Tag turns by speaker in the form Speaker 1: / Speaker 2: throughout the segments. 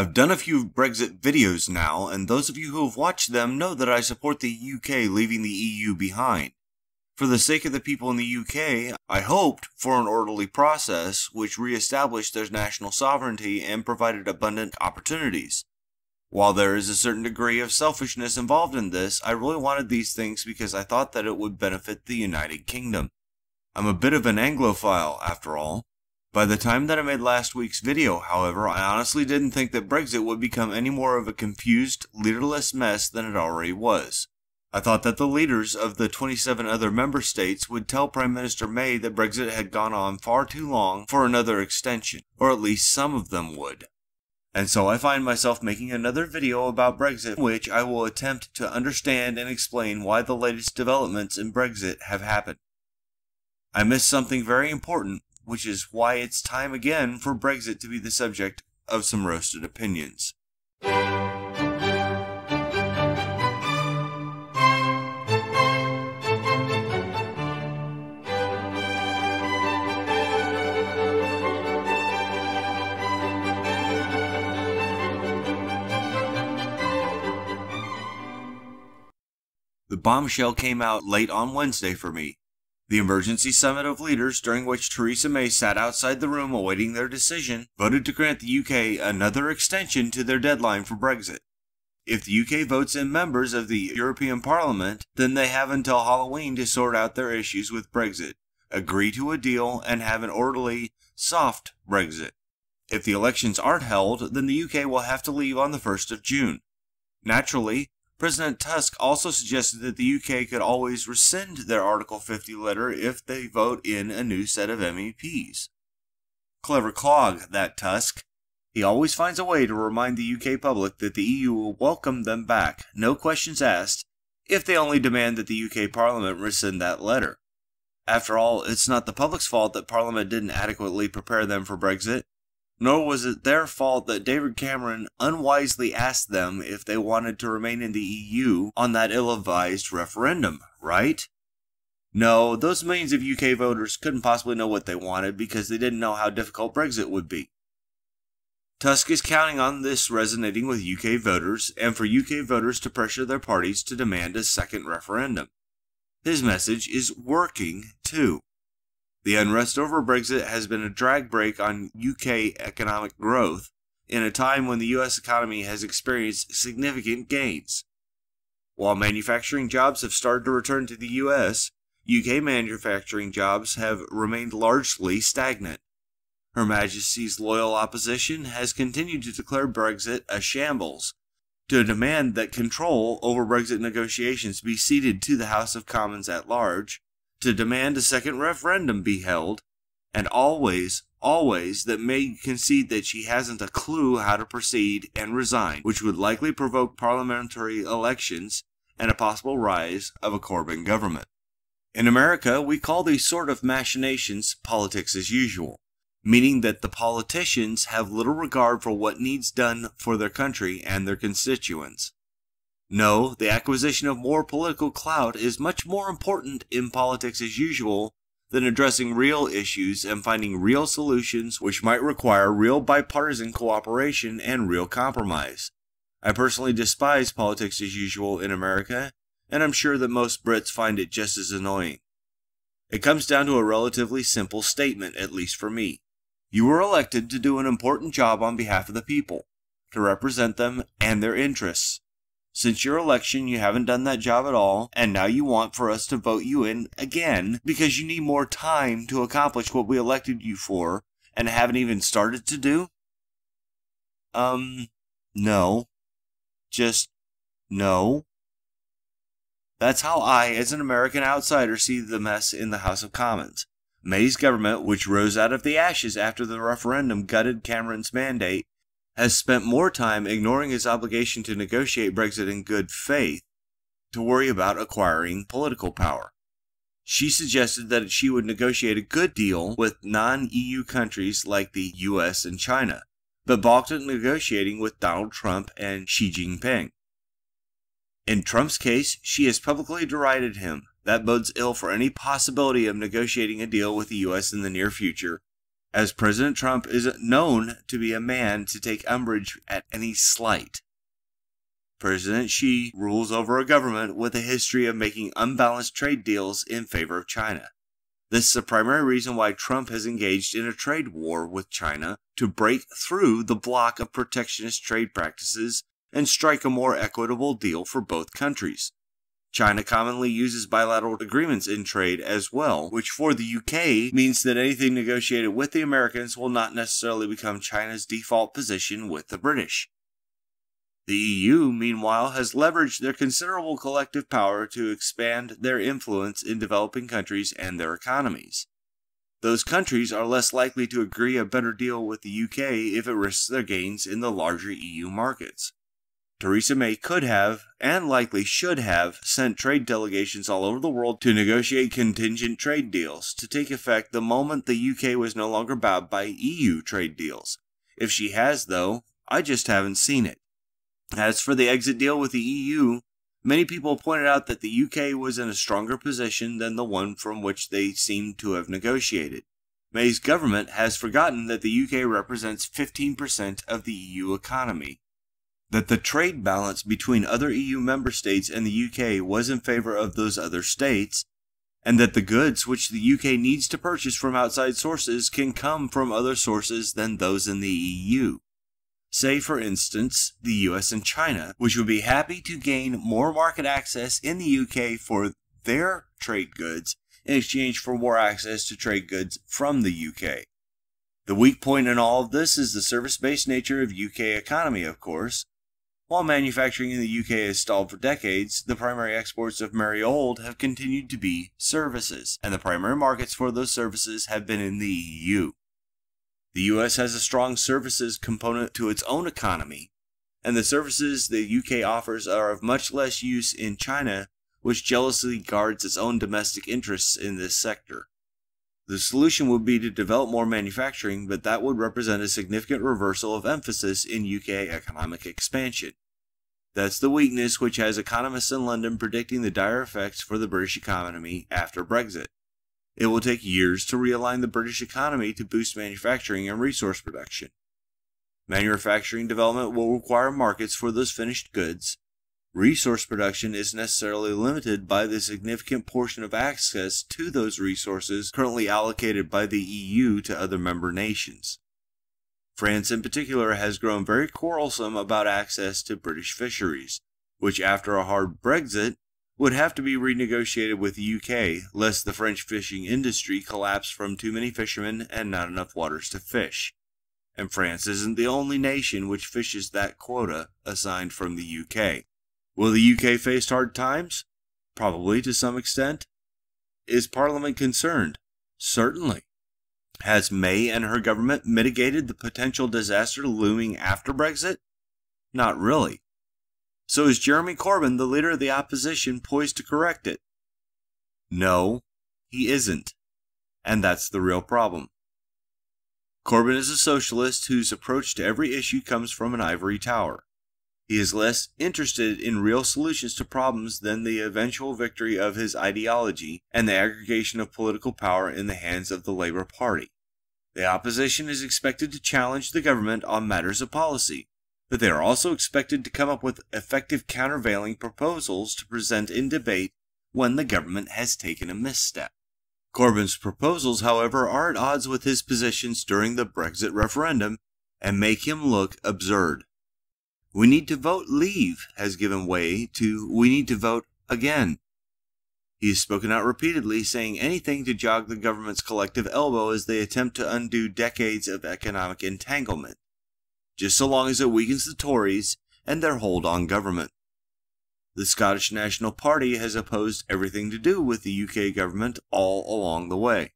Speaker 1: I've done a few Brexit videos now, and those of you who have watched them know that I support the UK leaving the EU behind. For the sake of the people in the UK, I hoped for an orderly process which re established their national sovereignty and provided abundant opportunities. While there is a certain degree of selfishness involved in this, I really wanted these things because I thought that it would benefit the United Kingdom. I'm a bit of an Anglophile, after all. By the time that I made last week's video, however, I honestly didn't think that Brexit would become any more of a confused, leaderless mess than it already was. I thought that the leaders of the 27 other member states would tell Prime Minister May that Brexit had gone on far too long for another extension, or at least some of them would. And so I find myself making another video about Brexit in which I will attempt to understand and explain why the latest developments in Brexit have happened. I missed something very important, which is why it's time again for Brexit to be the subject of some roasted opinions. The bombshell came out late on Wednesday for me. The emergency summit of leaders, during which Theresa May sat outside the room awaiting their decision, voted to grant the UK another extension to their deadline for Brexit. If the UK votes in members of the European Parliament, then they have until Halloween to sort out their issues with Brexit, agree to a deal, and have an orderly, soft Brexit. If the elections aren't held, then the UK will have to leave on the 1st of June. Naturally, President Tusk also suggested that the UK could always rescind their Article 50 letter if they vote in a new set of MEPs. Clever clog, that Tusk. He always finds a way to remind the UK public that the EU will welcome them back, no questions asked, if they only demand that the UK Parliament rescind that letter. After all, it's not the public's fault that Parliament didn't adequately prepare them for Brexit nor was it their fault that David Cameron unwisely asked them if they wanted to remain in the EU on that ill advised referendum, right? No, those millions of UK voters couldn't possibly know what they wanted because they didn't know how difficult Brexit would be. Tusk is counting on this resonating with UK voters and for UK voters to pressure their parties to demand a second referendum. His message is working too. The unrest over Brexit has been a drag brake on UK economic growth in a time when the US economy has experienced significant gains. While manufacturing jobs have started to return to the US, UK manufacturing jobs have remained largely stagnant. Her Majesty's loyal opposition has continued to declare Brexit a shambles, to demand that control over Brexit negotiations be ceded to the House of Commons at large, to demand a second referendum be held, and always, always that May concede that she hasn't a clue how to proceed and resign, which would likely provoke parliamentary elections and a possible rise of a Corbyn government. In America, we call these sort of machinations politics as usual, meaning that the politicians have little regard for what needs done for their country and their constituents. No, the acquisition of more political clout is much more important in politics as usual than addressing real issues and finding real solutions which might require real bipartisan cooperation and real compromise. I personally despise politics as usual in America, and I'm sure that most Brits find it just as annoying. It comes down to a relatively simple statement, at least for me. You were elected to do an important job on behalf of the people, to represent them and their interests. Since your election, you haven't done that job at all, and now you want for us to vote you in again because you need more time to accomplish what we elected you for and haven't even started to do? Um, no. Just no. That's how I, as an American outsider, see the mess in the House of Commons. May's government, which rose out of the ashes after the referendum gutted Cameron's mandate, has spent more time ignoring his obligation to negotiate Brexit in good faith to worry about acquiring political power. She suggested that she would negotiate a good deal with non EU countries like the US and China, but balked at negotiating with Donald Trump and Xi Jinping. In Trump's case, she has publicly derided him. That bodes ill for any possibility of negotiating a deal with the US in the near future, as President Trump is known to be a man to take umbrage at any slight. President Xi rules over a government with a history of making unbalanced trade deals in favor of China. This is the primary reason why Trump has engaged in a trade war with China to break through the block of protectionist trade practices and strike a more equitable deal for both countries. China commonly uses bilateral agreements in trade as well, which for the UK means that anything negotiated with the Americans will not necessarily become China's default position with the British. The EU, meanwhile, has leveraged their considerable collective power to expand their influence in developing countries and their economies. Those countries are less likely to agree a better deal with the UK if it risks their gains in the larger EU markets. Theresa May could have, and likely should have, sent trade delegations all over the world to negotiate contingent trade deals to take effect the moment the UK was no longer bound by EU trade deals. If she has, though, I just haven't seen it. As for the exit deal with the EU, many people pointed out that the UK was in a stronger position than the one from which they seemed to have negotiated. May's government has forgotten that the UK represents 15% of the EU economy that the trade balance between other EU member states and the UK was in favor of those other states, and that the goods which the UK needs to purchase from outside sources can come from other sources than those in the EU. Say, for instance, the US and China, which would be happy to gain more market access in the UK for their trade goods in exchange for more access to trade goods from the UK. The weak point in all of this is the service based nature of UK economy, of course, while manufacturing in the UK has stalled for decades, the primary exports of Merry Old have continued to be services, and the primary markets for those services have been in the EU. The US has a strong services component to its own economy, and the services the UK offers are of much less use in China, which jealously guards its own domestic interests in this sector. The solution would be to develop more manufacturing, but that would represent a significant reversal of emphasis in UK economic expansion. That's the weakness which has economists in London predicting the dire effects for the British economy after Brexit. It will take years to realign the British economy to boost manufacturing and resource production. Manufacturing development will require markets for those finished goods, Resource production is necessarily limited by the significant portion of access to those resources currently allocated by the EU to other member nations. France, in particular, has grown very quarrelsome about access to British fisheries, which, after a hard Brexit, would have to be renegotiated with the UK, lest the French fishing industry collapse from too many fishermen and not enough waters to fish. And France isn't the only nation which fishes that quota assigned from the UK. Will the UK face hard times? Probably to some extent. Is Parliament concerned? Certainly. Has May and her government mitigated the potential disaster looming after Brexit? Not really. So is Jeremy Corbyn, the leader of the opposition, poised to correct it? No, he isn't. And that's the real problem. Corbyn is a socialist whose approach to every issue comes from an ivory tower. He is less interested in real solutions to problems than the eventual victory of his ideology and the aggregation of political power in the hands of the Labour Party. The opposition is expected to challenge the government on matters of policy, but they are also expected to come up with effective countervailing proposals to present in debate when the government has taken a misstep. Corbyn's proposals, however, are at odds with his positions during the Brexit referendum and make him look absurd. We need to vote leave has given way to we need to vote again. He has spoken out repeatedly, saying anything to jog the government's collective elbow as they attempt to undo decades of economic entanglement, just so long as it weakens the Tories and their hold on government. The Scottish National Party has opposed everything to do with the UK government all along the way.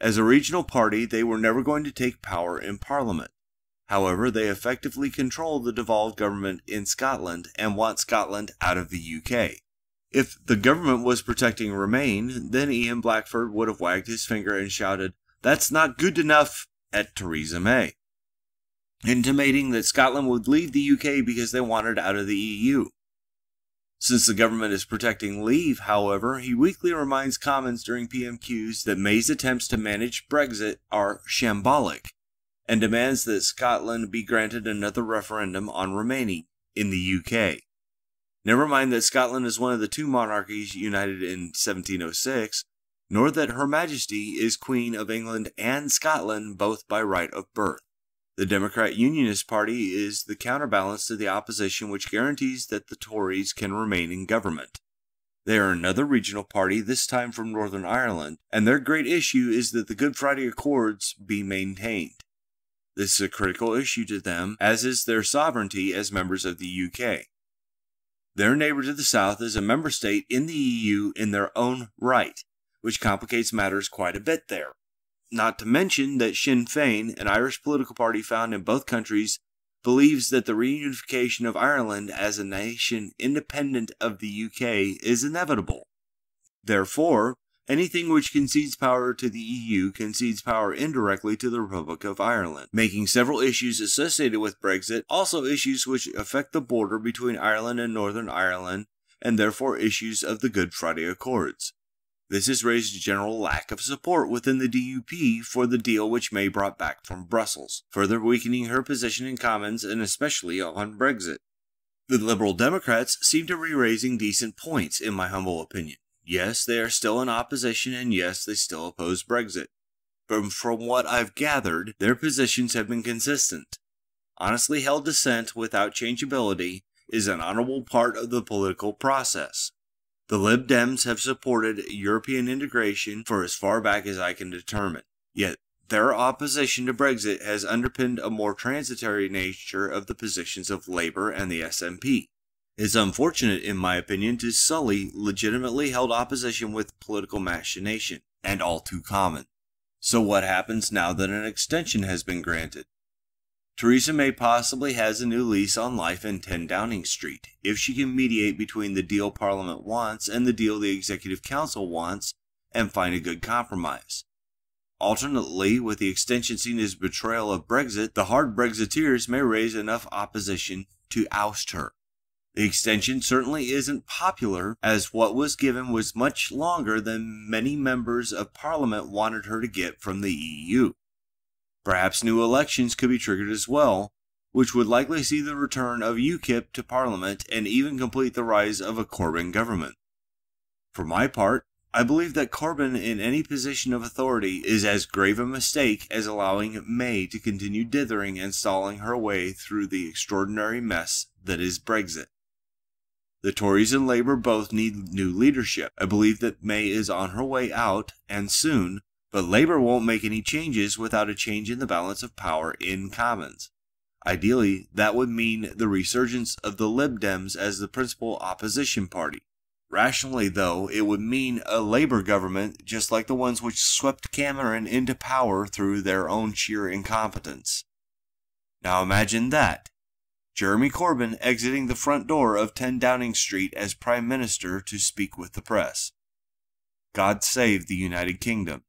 Speaker 1: As a regional party, they were never going to take power in Parliament. However, they effectively control the devolved government in Scotland and want Scotland out of the UK. If the government was protecting Remain, then Ian Blackford would have wagged his finger and shouted, That's not good enough at Theresa May, intimating that Scotland would leave the UK because they wanted out of the EU. Since the government is protecting leave, however, he weekly reminds Commons during PMQs that May's attempts to manage Brexit are shambolic and demands that Scotland be granted another referendum on remaining in the UK. Never mind that Scotland is one of the two monarchies united in 1706, nor that Her Majesty is Queen of England and Scotland both by right of birth. The Democrat Unionist Party is the counterbalance to the opposition which guarantees that the Tories can remain in government. They are another regional party, this time from Northern Ireland, and their great issue is that the Good Friday Accords be maintained. This is a critical issue to them, as is their sovereignty as members of the UK. Their neighbor to the south is a member state in the EU in their own right, which complicates matters quite a bit there. Not to mention that Sinn Féin, an Irish political party found in both countries, believes that the reunification of Ireland as a nation independent of the UK is inevitable. Therefore, anything which concedes power to the EU concedes power indirectly to the Republic of Ireland, making several issues associated with Brexit also issues which affect the border between Ireland and Northern Ireland, and therefore issues of the Good Friday Accords. This has raised a general lack of support within the DUP for the deal which May brought back from Brussels, further weakening her position in Commons and especially on Brexit. The Liberal Democrats seem to be raising decent points, in my humble opinion. Yes, they are still in opposition, and yes, they still oppose Brexit. But from what I've gathered, their positions have been consistent. Honestly held dissent without changeability is an honorable part of the political process. The Lib Dems have supported European integration for as far back as I can determine. Yet their opposition to Brexit has underpinned a more transitory nature of the positions of Labour and the SNP. It's unfortunate, in my opinion, to sully legitimately held opposition with political machination, and all too common. So what happens now that an extension has been granted? Theresa May possibly has a new lease on life in 10 Downing Street if she can mediate between the deal Parliament wants and the deal the Executive Council wants and find a good compromise. Alternately, with the extension seen as betrayal of Brexit, the hard Brexiteers may raise enough opposition to oust her. The extension certainly isn't popular, as what was given was much longer than many members of Parliament wanted her to get from the EU. Perhaps new elections could be triggered as well, which would likely see the return of UKIP to Parliament and even complete the rise of a Corbyn government. For my part, I believe that Corbyn in any position of authority is as grave a mistake as allowing May to continue dithering and stalling her way through the extraordinary mess that is Brexit. The Tories and Labour both need new leadership. I believe that May is on her way out, and soon, but Labour won't make any changes without a change in the balance of power in Commons. Ideally, that would mean the resurgence of the Lib Dems as the principal opposition party. Rationally, though, it would mean a Labour government just like the ones which swept Cameron into power through their own sheer incompetence. Now imagine that. Jeremy Corbyn exiting the front door of 10 Downing Street as Prime Minister to speak with the press. God save the United Kingdom.